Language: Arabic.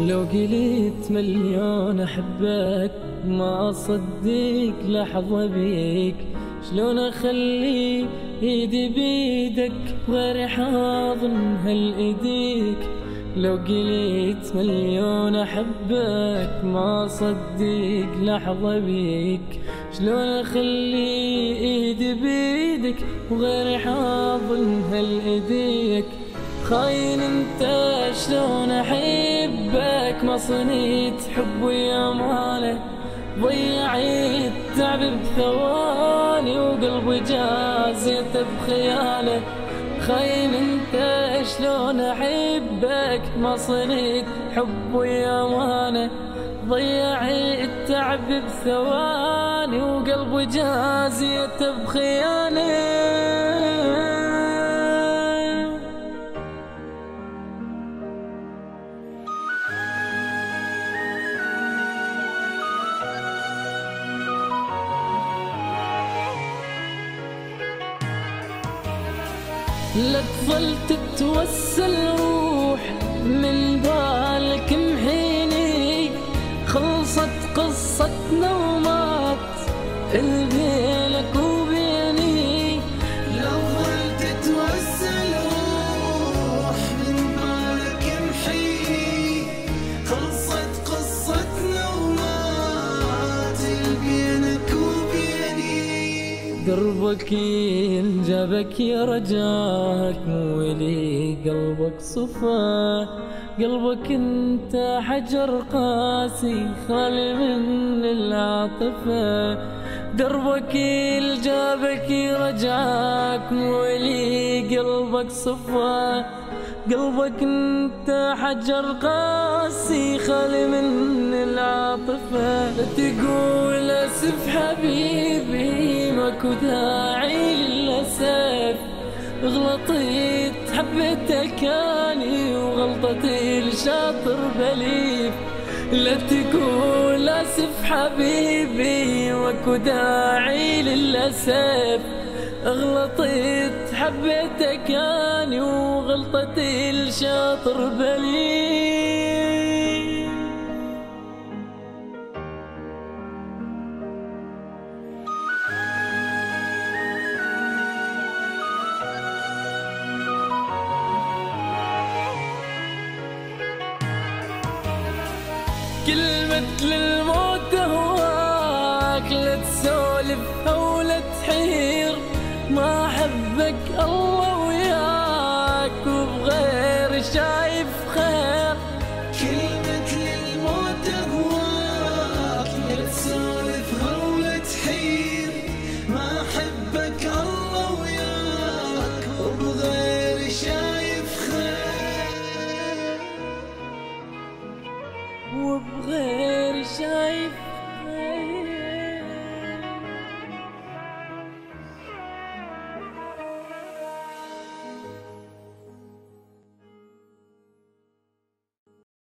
لو قلت مليون أحبك ما أصدق لحظة بيك. شلون أخلي إيدي بيدك؟ غير حاضن هالإيديك. لو قلت مليون أحبك ما أصدق لحظة بيك. شلون أخلي إيدي بيدك؟ وغير حاضن هالإيديك. خاين أنت شلون احبك ما صنيت حب ويا ماله. ضيعت تعب بثواني وقلبي جازيته بخياله. خاين انت شلون أحبك ما صنيت حب ويا ماله. ضيعت تعب بثواني وقلبي جازيته بخياله. لا تظل تتوسل روح من بالك محيني خلصت قصتنا ومات بينك دربك ينجبك يا رجاك مو لي قلبك صفا. قلبك انت حجر قاسي خالي من العاطفة. دربك الجابك رجعك مو لي قلبك صفا. قلبك انت حجر قاسي خالي من العاطفة. تقول أسف حبيبي ماكو داعي للأسف غلطيت حبيتك اني وغلطتي الشاطر بليف. لا تقول أسف حبيبي ماكو داعي للأسف غلطت حبيتك أني وغلطتي الشاطر بلي كلمة للموت هواك لا تسولف أو لا تحيي قلب شايف خير. وبغير شايف خير.